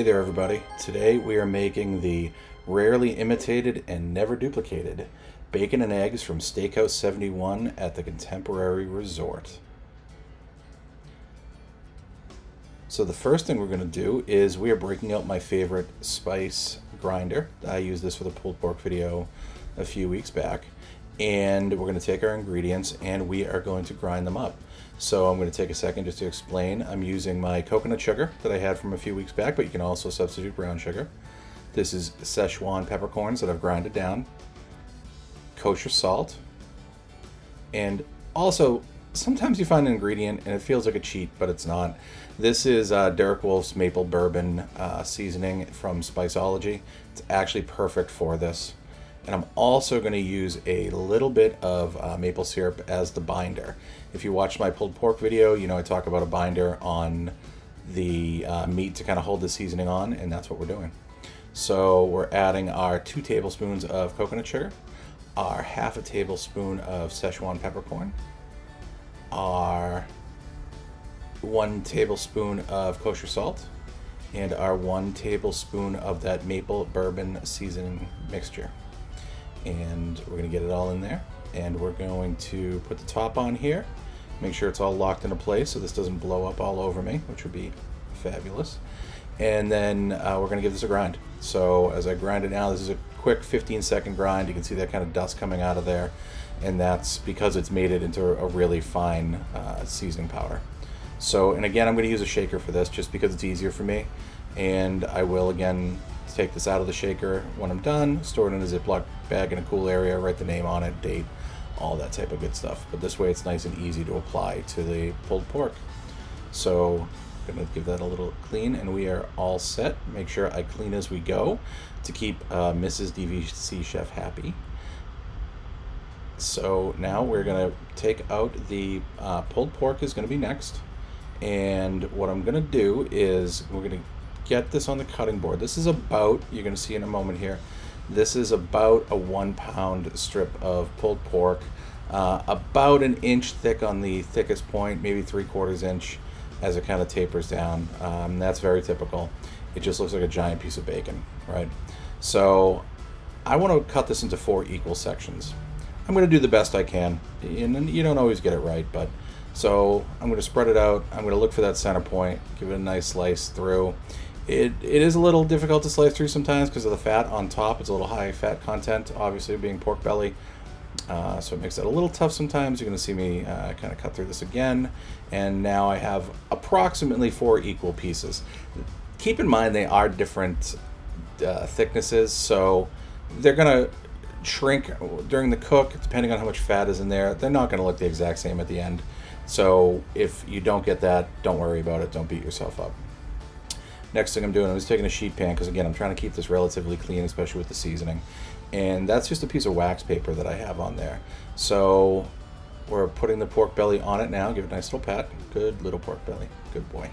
Hey there everybody. Today we are making the rarely imitated and never duplicated bacon and eggs from Steakhouse 71 at the Contemporary Resort. So the first thing we're going to do is we are breaking out my favorite spice grinder. I used this for the pulled pork video a few weeks back. And we're going to take our ingredients and we are going to grind them up. So I'm going to take a second just to explain. I'm using my coconut sugar that I had from a few weeks back, but you can also substitute brown sugar. This is Szechuan peppercorns that I've grinded down, kosher salt, and also sometimes you find an ingredient and it feels like a cheat, but it's not. This is uh, Derek Wolf's maple bourbon uh, seasoning from Spiceology. It's actually perfect for this. And I'm also going to use a little bit of uh, maple syrup as the binder. If you watched my pulled pork video, you know I talk about a binder on the uh, meat to kind of hold the seasoning on, and that's what we're doing. So we're adding our two tablespoons of coconut sugar, our half a tablespoon of Szechuan peppercorn, our one tablespoon of kosher salt, and our one tablespoon of that maple bourbon seasoning mixture and we're to get it all in there and we're going to put the top on here make sure it's all locked into place so this doesn't blow up all over me which would be fabulous. And then uh, we're going to give this a grind. So as I grind it now this is a quick 15 second grind. You can see that kind of dust coming out of there. And that's because it's made it into a really fine uh, seasoning powder. So and again I'm going to use a shaker for this just because it's easier for me. And I will again take this out of the shaker. When I'm done, store it in a Ziploc bag in a cool area, write the name on it, date, all that type of good stuff. But this way it's nice and easy to apply to the pulled pork. So I'm gonna give that a little clean and we are all set. Make sure I clean as we go to keep uh, Mrs. DVC Chef happy. So now we're gonna take out the uh, pulled pork is gonna be next. And what I'm gonna do is we're gonna get this on the cutting board. This is about, you're to see in a moment here, this is about a one pound strip of pulled pork, uh, about an inch thick on the thickest point, maybe three quarters inch as it kind of tapers down. Um, that's very typical. It just looks like a giant piece of bacon, right? So I want to cut this into four equal sections. I'm going to do the best I can, and you don't always get it right, but so I'm going to spread it out. I'm going to look for that center point, give it a nice slice through, it, it is a little difficult to slice through sometimes because of the fat on top. It's a little high fat content, obviously being pork belly. Uh, so it makes it a little tough sometimes. You're going to see me uh, kind of cut through this again. And now I have approximately four equal pieces. Keep in mind they are different uh, thicknesses, so they're going to shrink during the cook, depending on how much fat is in there. They're not going to look the exact same at the end. So if you don't get that, don't worry about it. Don't beat yourself up. Next thing I'm doing, I'm just taking a sheet pan because again, I'm trying to keep this relatively clean, especially with the seasoning. And that's just a piece of wax paper that I have on there. So we're putting the pork belly on it now. Give it a nice little pat. Good little pork belly. Good boy.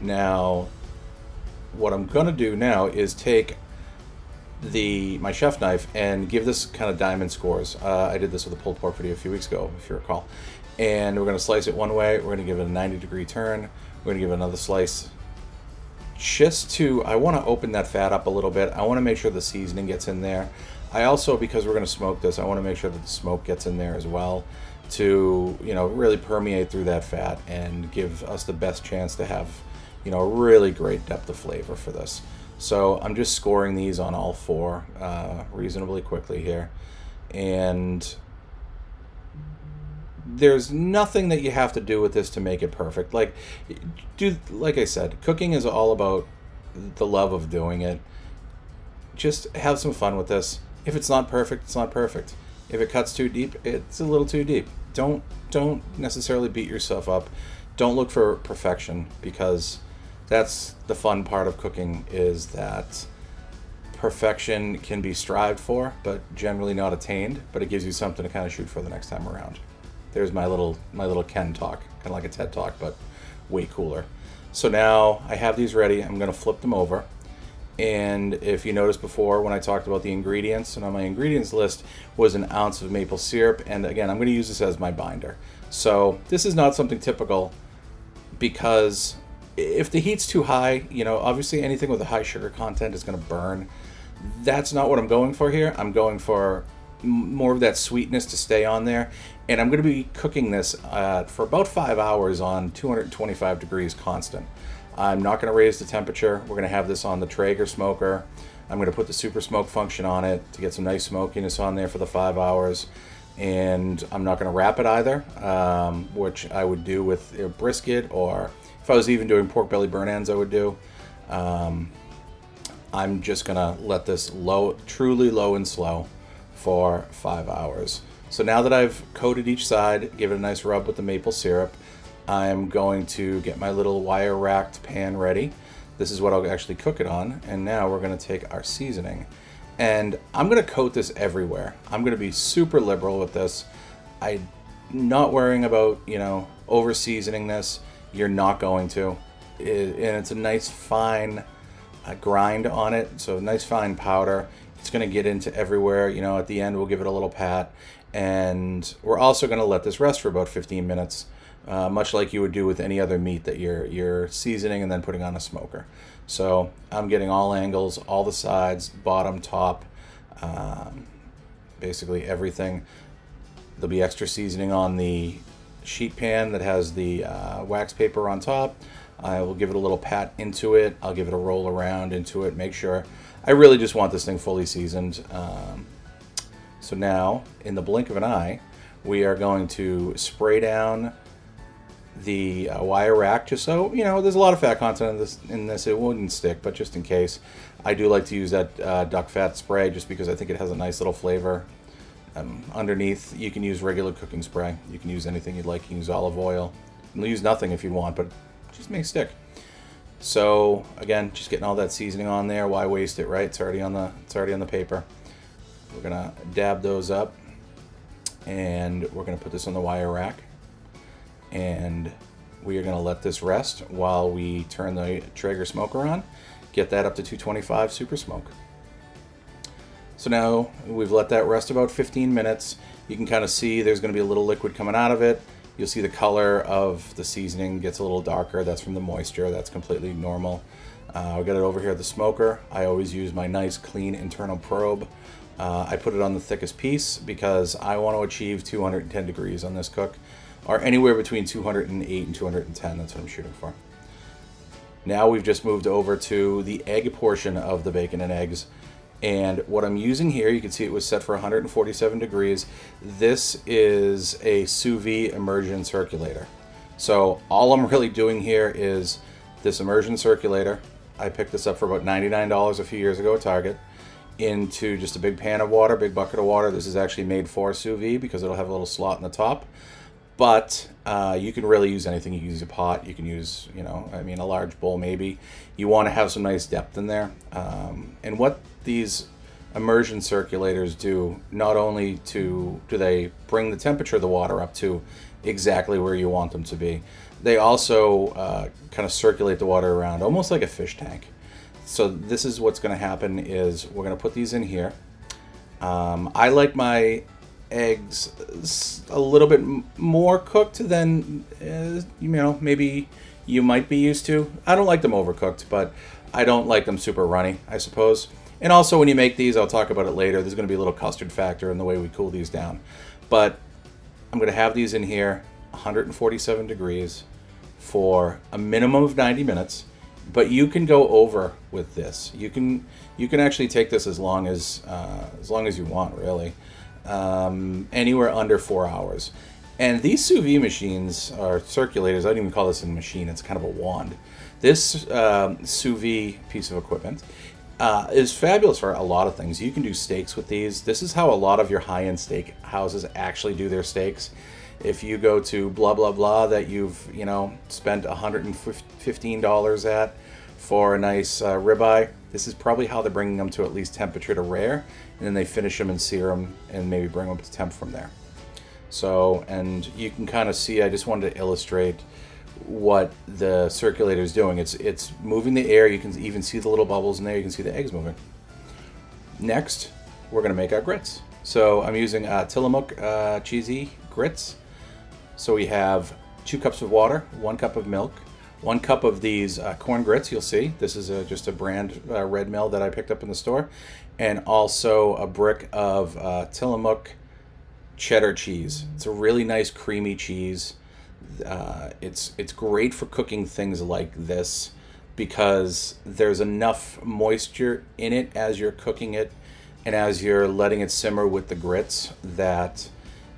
Now, what I'm to do now is take the my chef knife and give this kind of diamond scores. Uh, I did this with a pulled pork video a few weeks ago, if you recall. And we're to slice it one way. We're to give it a 90 degree turn. We're to give it another slice just to, I want to open that fat up a little bit. I want to make sure the seasoning gets in there. I also, because we're going to smoke this, I want to make sure that the smoke gets in there as well to, you know, really permeate through that fat and give us the best chance to have, you know, a really great depth of flavor for this. So I'm just scoring these on all four uh, reasonably quickly here. And there's nothing that you have to do with this to make it perfect. Like, do like I said, cooking is all about the love of doing it. Just have some fun with this. If it's not perfect, it's not perfect. If it cuts too deep, it's a little too deep. Don't don't necessarily beat yourself up. Don't look for perfection because that's the fun part of cooking is that perfection can be strived for, but generally not attained. But it gives you something to kind of shoot for the next time around. There's my little my little Ken talk, kind of like a TED talk, but way cooler. So now I have these ready. I'm going to flip them over. And if you noticed before when I talked about the ingredients, and on my ingredients list was an ounce of maple syrup. And again, I'm going to use this as my binder. So this is not something typical because if the heat's too high, you know, obviously anything with a high sugar content is going to burn. That's not what I'm going for here. I'm going for more of that sweetness to stay on there. And I'm going to be cooking this uh, for about five hours on 225 degrees constant. I'm not going to raise the temperature. We're going to have this on the Traeger smoker. I'm going to put the super smoke function on it to get some nice smokiness on there for the five hours. And I'm not going to wrap it either, um, which I would do with a brisket or if I was even doing pork belly burnt ends, I would do. Um, I'm just going to let this low, truly low and slow for five hours. So now that I've coated each side, give it a nice rub with the maple syrup, I'm going to get my little wire racked pan ready. This is what I'll actually cook it on. And now we're gonna take our seasoning. And I'm gonna coat this everywhere. I'm gonna be super liberal with this. I'm not worrying about, you know, over seasoning this. You're not going to. It, and it's a nice fine uh, grind on it. So nice fine powder. It's gonna get into everywhere. You know, at the end, we'll give it a little pat. And we're also gonna let this rest for about 15 minutes uh, much like you would do with any other meat that you're you're seasoning and then putting on a smoker. So I'm getting all angles, all the sides, bottom, top, um, basically everything. There'll be extra seasoning on the sheet pan that has the uh, wax paper on top. I will give it a little pat into it. I'll give it a roll around into it. Make sure. I really just want this thing fully seasoned. Um, so now, in the blink of an eye, we are going to spray down the uh, wire rack just so you know there's a lot of fat content in this in this. It wouldn't stick but just in case. I do like to use that uh, duck fat spray just because I think it has a nice little flavor. Um, underneath you can use regular cooking spray. You can use anything you'd like. You can use olive oil. Use nothing if you want but just make stick so again just getting all that seasoning on there why waste it right it's already on the it's already on the paper we're gonna dab those up and we're gonna put this on the wire rack and we are to let this rest while we turn the Traeger smoker on, get that up to 225 super smoke. So now we've let that rest about 15 minutes. You can kind of see there's to be a little liquid coming out of it. You'll see the color of the seasoning gets a little darker. That's from the moisture. That's completely normal. Uh, I got it over here at the smoker. I always use my nice clean internal probe. Uh, I put it on the thickest piece because I want to achieve 210 degrees on this cook or anywhere between 208 and 210. That's what I'm shooting for. Now we've just moved over to the egg portion of the bacon and eggs. And what I'm using here, you can see it was set for 147 degrees. This is a sous vide immersion circulator. So all I'm really doing here is this immersion circulator. I picked this up for about $99 a few years ago at Target into just a big pan of water, big bucket of water. This is actually made for sous vide because it'll have a little slot in the top but uh, you can really use anything. You can use a pot. You can use, you know, I mean, a large bowl maybe. You want to have some nice depth in there. Um, and what these immersion circulators do, not only to do they bring the temperature of the water up to exactly where you want them to be, they also uh, kind of circulate the water around, almost like a fish tank. So this is what's going to happen is we're going to put these in here. Um, I like my eggs a little bit more cooked than uh, you know maybe you might be used to. I don't like them overcooked, but I don't like them super runny, I suppose. And also when you make these, I'll talk about it later, there's going to be a little custard factor in the way we cool these down. But I'm going to have these in here 147 degrees for a minimum of 90 minutes. But you can go over with this. You can you can actually take this as long as uh, as long as you want, really um, anywhere under four hours. And these sous vide machines are circulators. I don't even call this a machine. It's kind of a wand. This um, sous vide piece of equipment uh, is fabulous for a lot of things. You can do steaks with these. This is how a lot of your high-end steak houses actually do their steaks. If you go to blah blah blah that you've you know spent $115 at for a nice uh, ribeye, this is probably how they're bringing them to at least temperature to rare, and then they finish them and sear them and maybe bring them to temp from there. So, and you can kind of see, I just wanted to illustrate what the circulator is doing. It's, it's moving the air. You can even see the little bubbles in there. You can see the eggs moving. Next, we're going to make our grits. So I'm using uh, Tillamook uh, cheesy grits. So we have two cups of water, one cup of milk, one cup of these uh, corn grits, you'll see. This is a, just a brand uh, red mill that I picked up in the store. And also a brick of uh, Tillamook cheddar cheese. It's a really nice creamy cheese. Uh, it's it's great for cooking things like this because there's enough moisture in it as you're cooking it and as you're letting it simmer with the grits that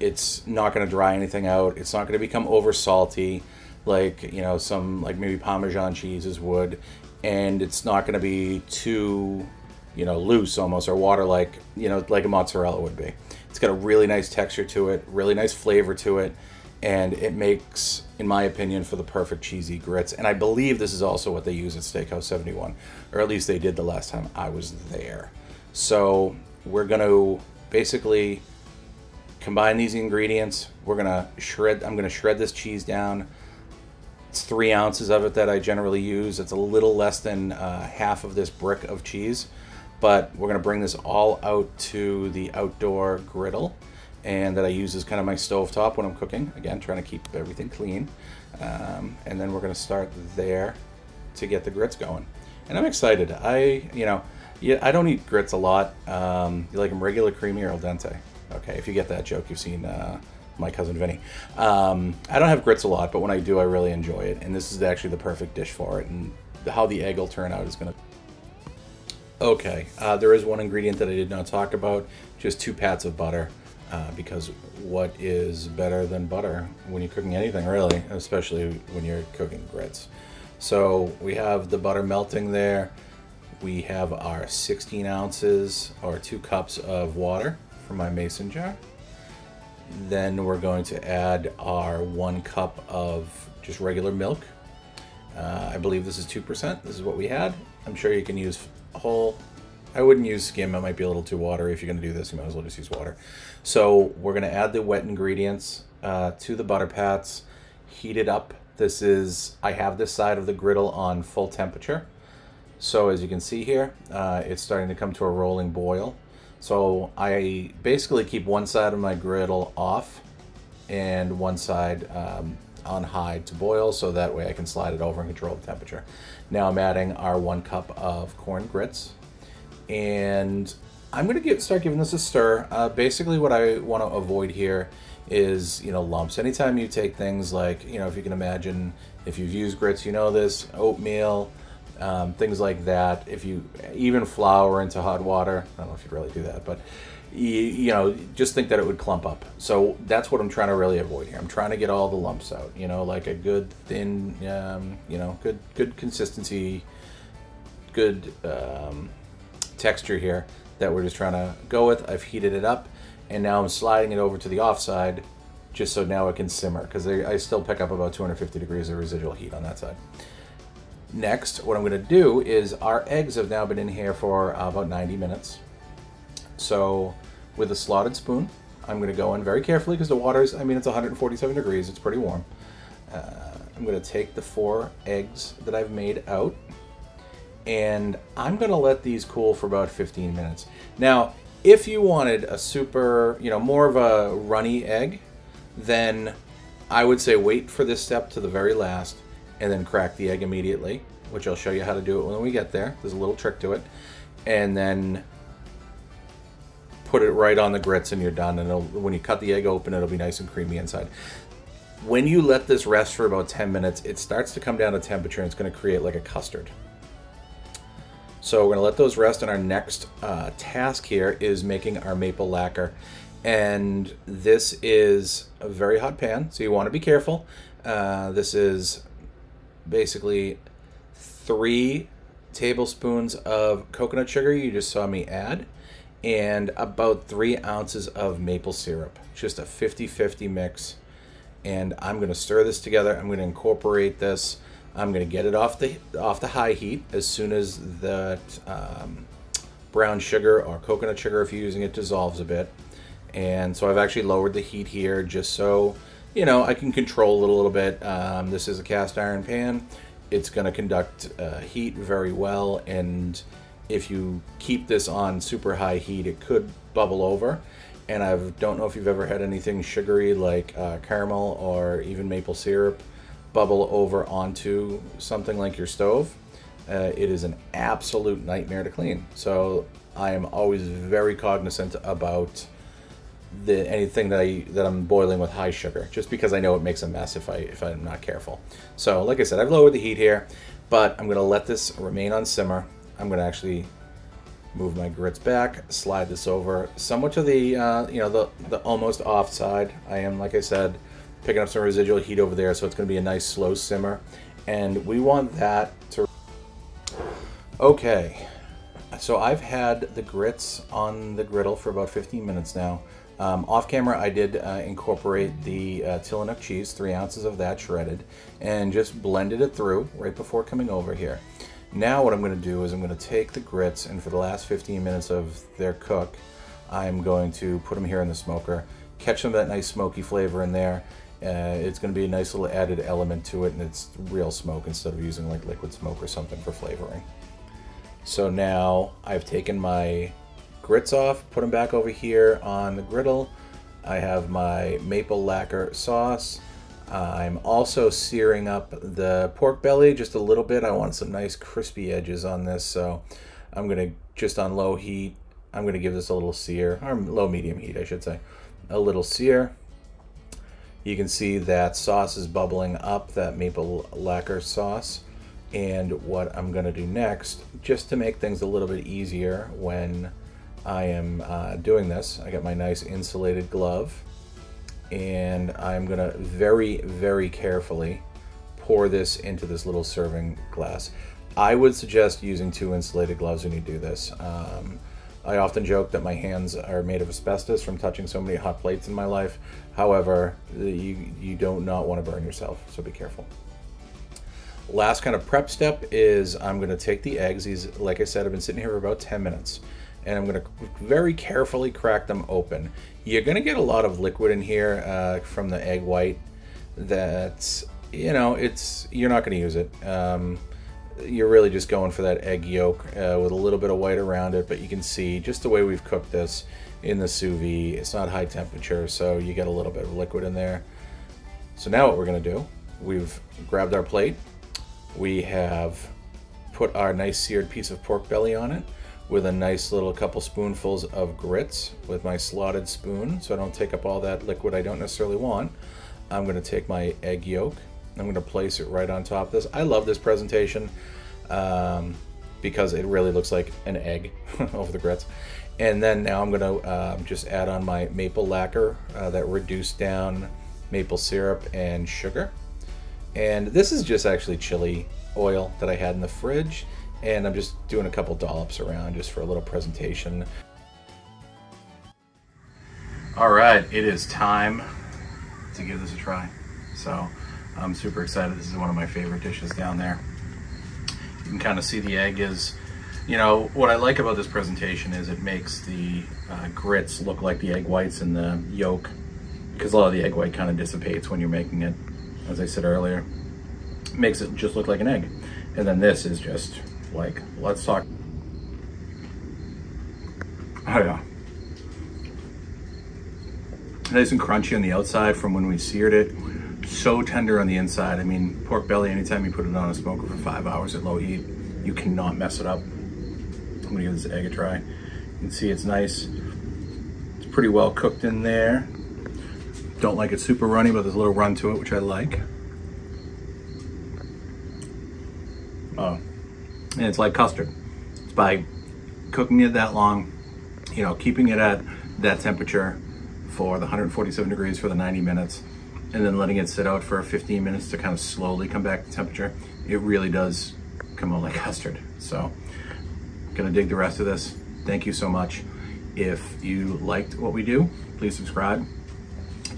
it's not going to dry anything out. It's not going to become over salty like, you know, some like maybe Parmesan cheeses would. And it's not going to be too, you know, loose almost or water like, you know, like a mozzarella would be. It's got a really nice texture to it, really nice flavor to it. And it makes, in my opinion, for the perfect cheesy grits. And I believe this is also what they use at Steakhouse 71, or at least they did the last time I was there. So we're to basically combine these ingredients. We're gonna shred. I'm gonna shred this cheese down. It's three ounces of it that I generally use. It's a little less than uh, half of this brick of cheese, but we're gonna bring this all out to the outdoor griddle, and that I use as kind of my stove top when I'm cooking. Again, trying to keep everything clean, um, and then we're gonna start there to get the grits going. And I'm excited. I, you know, yeah, I don't eat grits a lot. Um, you like them regular, creamy, or al dente? Okay, if you get that joke, you've seen uh, my cousin Vinny. Um, I don't have grits a lot, but when I do, I really enjoy it. And this is actually the perfect dish for it. And how the egg will turn out is to. Okay, uh, there is one ingredient that I did not talk about, just two pats of butter. Uh, because what is better than butter when you're cooking anything, really, especially when you're cooking grits? So we have the butter melting there we have our 16 ounces or two cups of water from my mason jar. Then we're going to add our one cup of just regular milk. Uh, I believe this is 2%. This is what we had. I'm sure you can use whole. I wouldn't use skim. It might be a little too watery. If you're going to do this, you might as well just use water. So we're going to add the wet ingredients uh, to the butter pats, heat it up. This is, I have this side of the griddle on full temperature. So as you can see here, uh, it's starting to come to a rolling boil. So I basically keep one side of my griddle off and one side um, on high to boil so that way I can slide it over and control the temperature. Now I'm adding our one cup of corn grits and I'm gonna get start giving this a stir. Uh, basically what I want to avoid here is you know lumps. Anytime you take things like you know if you can imagine if you've used grits you know this oatmeal um, things like that. If you even flour into hot water, I don't know if you'd really do that, but you, you, know, just think that it would clump up. So that's what I'm trying to really avoid here. I'm trying to get all the lumps out. You know, like a good thin, um, you know, good good consistency, good um, texture here that we're just trying to go with. I've heated it up, and now I'm sliding it over to the offside, just so now it can simmer because I still pick up about 250 degrees of residual heat on that side. Next, what I'm going to do is our eggs have now been in here for about 90 minutes. So with a slotted spoon, I'm going to go in very carefully because the water's, I mean, it's 147 degrees. It's pretty warm. Uh, I'm going to take the four eggs that I've made out and I'm to let these cool for about 15 minutes. Now, if you wanted a super, you know, more of a runny egg, then I would say wait for this step to the very last and then crack the egg immediately, which I'll show you how to do it when we get there. There's a little trick to it. And then put it right on the grits and you're done. And when you cut the egg open, it'll be nice and creamy inside. When you let this rest for about 10 minutes, it starts to come down to temperature and it's going to create like a custard. So we're to let those rest and our next uh, task here is making our maple lacquer. And this is a very hot pan, so you want to be careful. Uh, this is basically three tablespoons of coconut sugar you just saw me add and about three ounces of maple syrup just a 50-50 mix and I'm going to stir this together I'm going to incorporate this I'm going to get it off the off the high heat as soon as the um, brown sugar or coconut sugar if you're using it dissolves a bit and so I've actually lowered the heat here just so you know, I can control it a little bit. Um, this is a cast iron pan. It's going to conduct uh, heat very well, and if you keep this on super high heat, it could bubble over. And I don't know if you've ever had anything sugary like uh, caramel or even maple syrup bubble over onto something like your stove, uh, it is an absolute nightmare to clean. So I am always very cognizant about the anything that I that I'm boiling with high sugar, just because I know it makes a mess if I if I'm not careful. So like I said, I've lowered the heat here, but I'm gonna let this remain on simmer. I'm gonna actually move my grits back, slide this over somewhat to the uh, you know the the almost off side. I am like I said, picking up some residual heat over there, so it's gonna be a nice slow simmer, and we want that to. Okay, so I've had the grits on the griddle for about 15 minutes now. Um, off camera, I did uh, incorporate the uh, Tillamook cheese, three ounces of that shredded, and just blended it through right before coming over here. Now what I'm going to do is I'm going to take the grits, and for the last 15 minutes of their cook, I'm going to put them here in the smoker, catch some of that nice smoky flavor in there. Uh, it's going to be a nice little added element to it, and it's real smoke instead of using like liquid smoke or something for flavoring. So now I've taken my grits off, put them back over here on the griddle. I have my maple lacquer sauce. I'm also searing up the pork belly just a little bit. I want some nice crispy edges on this, so I'm gonna just on low heat. I'm gonna give this a little sear, or low medium heat, I should say, a little sear. You can see that sauce is bubbling up, that maple lacquer sauce. And what I'm gonna do next, just to make things a little bit easier when I am uh, doing this. I got my nice insulated glove and I'm gonna very, very carefully pour this into this little serving glass. I would suggest using two insulated gloves when you do this. Um, I often joke that my hands are made of asbestos from touching so many hot plates in my life. However, you, you don't not want to burn yourself, so be careful. Last kind of prep step is I'm going to take the eggs. These, like I said, I've been sitting here for about 10 minutes and I'm going to very carefully crack them open. You're going to get a lot of liquid in here uh, from the egg white that's, you know, it's you're not going to use it. Um, you're really just going for that egg yolk uh, with a little bit of white around it, but you can see just the way we've cooked this in the sous vide, it's not high temperature, so you get a little bit of liquid in there. So now what we're going to do, we've grabbed our plate, we have put our nice seared piece of pork belly on it, with a nice little couple spoonfuls of grits with my slotted spoon so I don't take up all that liquid I don't necessarily want. I'm going to take my egg yolk. I'm going to place it right on top of this. I love this presentation um, because it really looks like an egg over the grits. And then now I'm going to uh, just add on my maple lacquer, uh, that reduced down maple syrup and sugar. And this is just actually chili oil that I had in the fridge and I'm just doing a couple dollops around just for a little presentation. All right, it is time to give this a try. So I'm super excited. This is one of my favorite dishes down there. You can kind of see the egg is, you know, what I like about this presentation is it makes the uh, grits look like the egg whites and the yolk because a lot of the egg white kind of dissipates when you're making it, as I said earlier. Makes it just look like an egg. And then this is just like, let's talk. Oh yeah. Nice and crunchy on the outside from when we seared it. So tender on the inside. I mean, pork belly, anytime you put it on a smoker for five hours at low heat, you cannot mess it up. I'm gonna give this egg a try. You can see it's nice. It's pretty well cooked in there. Don't like it super runny, but there's a little run to it, which I like. Oh, and it's like custard. It's by cooking it that long, you know, keeping it at that temperature for the 147 degrees for the 90 minutes, and then letting it sit out for 15 minutes to kind of slowly come back to temperature, it really does come out like custard. So, gonna dig the rest of this. Thank you so much. If you liked what we do, please subscribe.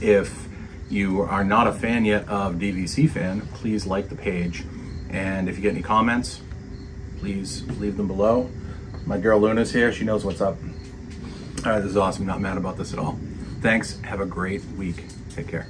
If you are not a fan yet of DVC Fan, please like the page. And if you get any comments, please leave them below. My girl Luna's here. She knows what's up. All right, this is awesome. Not mad about this at all. Thanks. Have a great week. Take care.